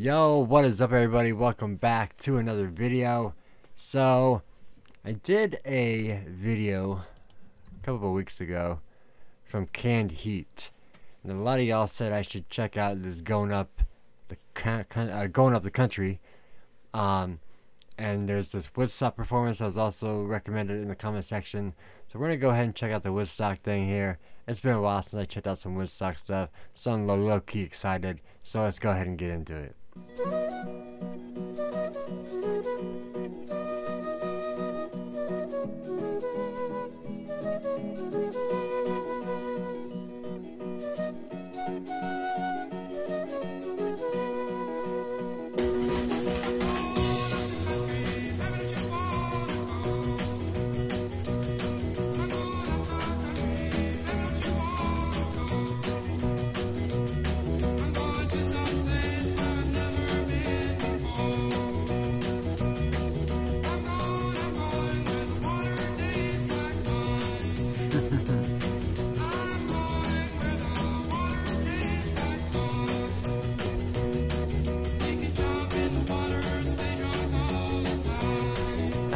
Yo, what is up everybody? Welcome back to another video. So, I did a video a couple of weeks ago from Canned Heat. And a lot of y'all said I should check out this Going Up the uh, Going Up the Country. Um, and there's this Woodstock performance that was also recommended in the comment section. So we're going to go ahead and check out the Woodstock thing here. It's been a while since I checked out some Woodstock stuff, so I'm low-key excited. So let's go ahead and get into it.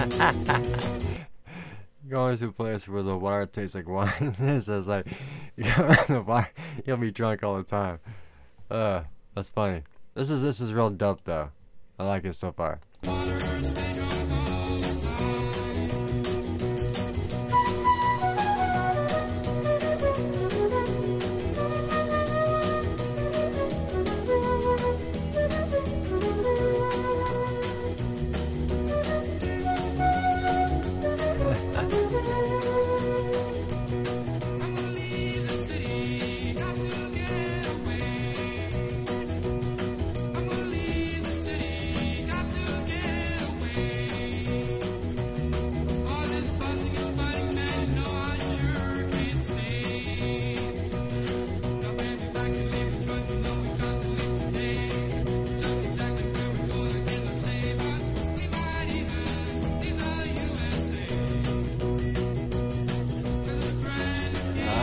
Going to a place where the water tastes like wine. this is like, you'll be drunk all the time. Uh, that's funny. This is this is real dope though. I like it so far.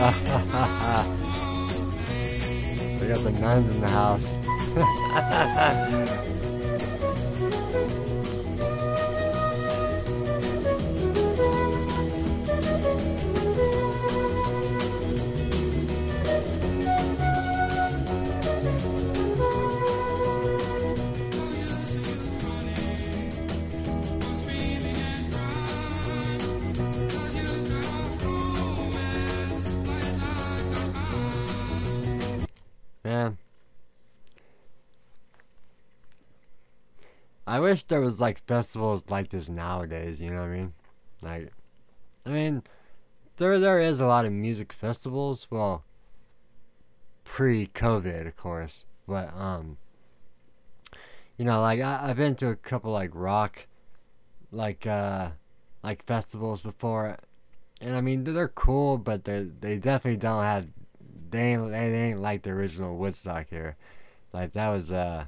we got the nuns in the house. I wish there was like festivals like this nowadays, you know what I mean? Like I mean there there is a lot of music festivals, well pre COVID of course. But um you know, like I, I've been to a couple like rock like uh like festivals before and I mean they're cool but they they definitely don't have they ain't, they ain't like the original Woodstock here. Like that was uh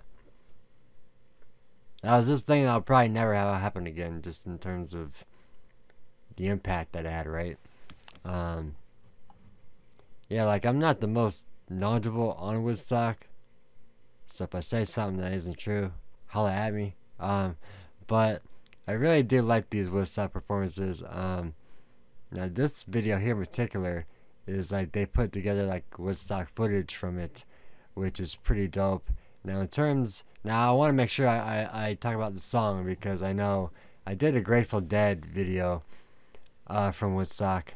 that was this thing that'll probably never have happen again, just in terms of the impact that it had, right? Um, yeah, like I'm not the most knowledgeable on Woodstock, so if I say something that isn't true, holla at me. Um, but I really did like these Woodstock performances. Um, now this video here in particular is like they put together like Woodstock footage from it, which is pretty dope. Now in terms, now I want to make sure I, I, I, talk about the song because I know I did a Grateful Dead video uh, from Woodstock.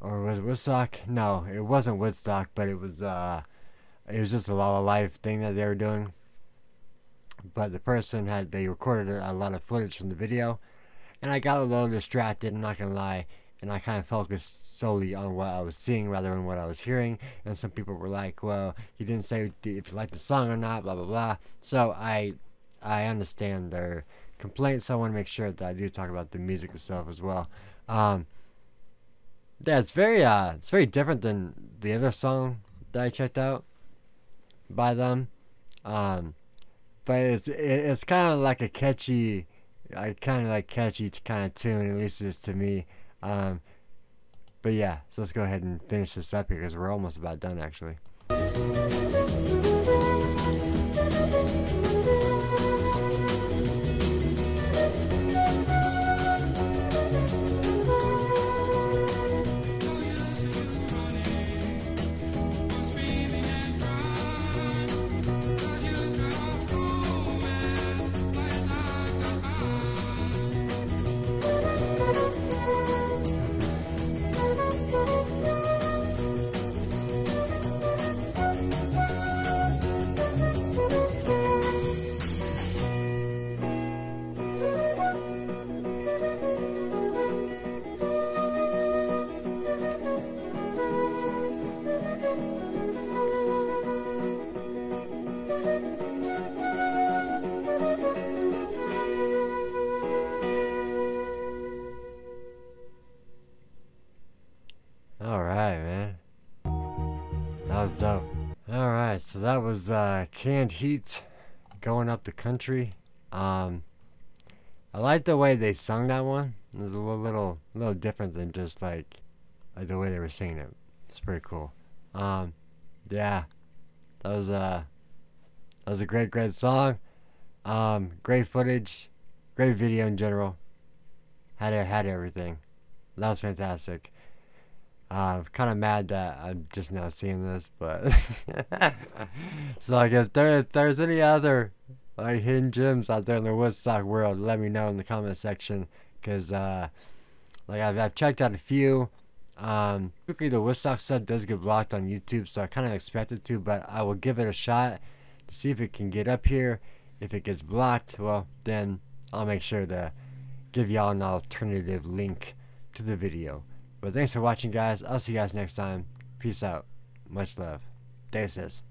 Or was it Woodstock? No, it wasn't Woodstock, but it was uh, it was just a lot of life thing that they were doing. But the person had they recorded a lot of footage from the video, and I got a little distracted. I'm not gonna lie and I kind of focused solely on what I was seeing rather than what I was hearing. And some people were like, "Well, you didn't say if you like the song or not," blah blah blah. So I, I understand their complaints. So I want to make sure that I do talk about the music itself as well. Um, yeah, it's very uh, it's very different than the other song that I checked out by them. Um, but it's it's kind of like a catchy, I kind of like catchy kind of tune. At least it's to me. Um, but yeah, so let's go ahead and finish this up here because we're almost about done actually. Alright, so that was uh, Canned Heat going up the country. Um, I like the way they sung that one. It was a little, little, little different than just like, like the way they were singing it. It's pretty cool. Um, yeah, that was a, uh, that was a great, great song. Um, great footage, great video in general. Had it, had everything. That was fantastic. Uh, I'm kind of mad that I'm just now seeing this, but so like if there if there's any other like hidden gems out there in the Woodstock world, let me know in the comment section, cause uh, like I've I've checked out a few. Um, typically the Woodstock sub does get blocked on YouTube, so I kind of expected to, but I will give it a shot to see if it can get up here. If it gets blocked, well then I'll make sure to give y'all an alternative link to the video. But thanks for watching, guys. I'll see you guys next time. Peace out. Much love. Deuces.